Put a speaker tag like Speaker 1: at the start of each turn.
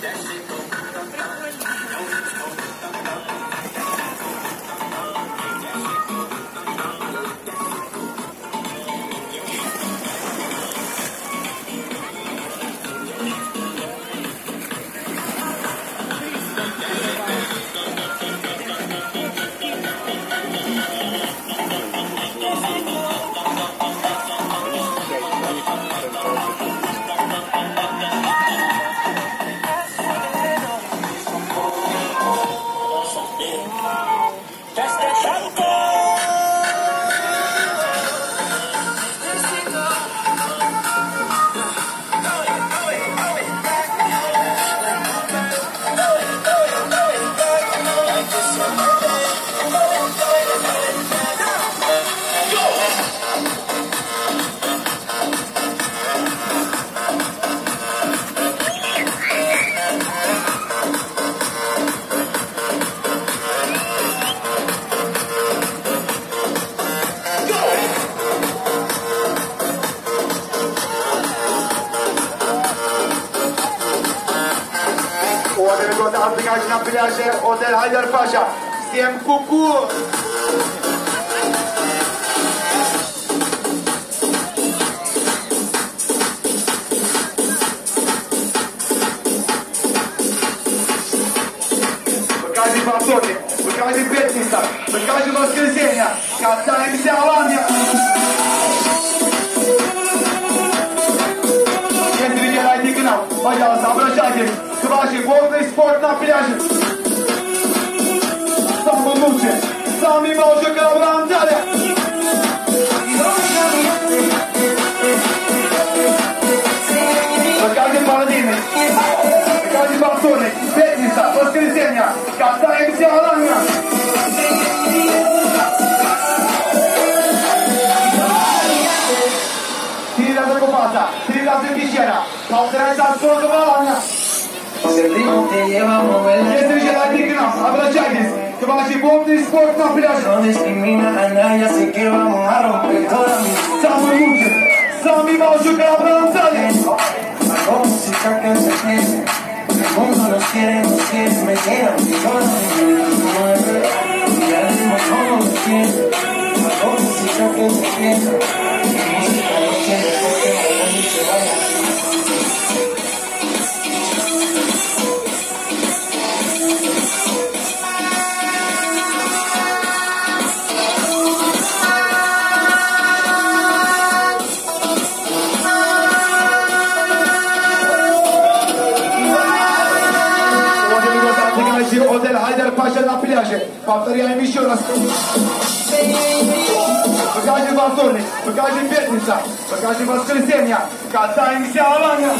Speaker 1: That's it, Order Afrikaç na pляже Отель Хайдар Паша. Всем ку-ку! Покажи повторник, покажи пятница, покажи воскресенье, катаемся Алания. Обращайтесь к водный спорт на пляже. Самый лучший, самый килограмм далее. Покажи понедельник, покажи повторник, пятница, воскресенье, катаемся Алания. Три раза купаться, три раза пещера, полтора часа сорок
Speaker 2: Thank you. Que a
Speaker 1: ser.
Speaker 2: No discrimina nadie, así que vamos a romper El mundo nos quiere, nos Y
Speaker 1: отель Хайдар Паша на пляже. Повторяем еще раз. Покажи вторник, покажи пятница, покажи воскресенье. Катаемся, Алания.